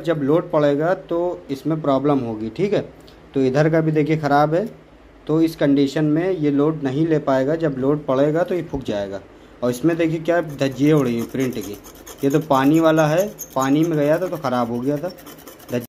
जब लोड पड़ेगा तो इसमें प्रॉब्लम होगी, ठीक है? तो इधर का भी देखिए ख़राब है तो इस कंडीशन में ये लोड नहीं ले पाएगा। जब लोड पड़ेगा तो ये फूक जाएगा। और इसमें देखिए क्या धज्जिए उड़ी रही है प्रिंट की। ये तो पानी वाला है, पानी में गया था तो ख़राब हो गया था।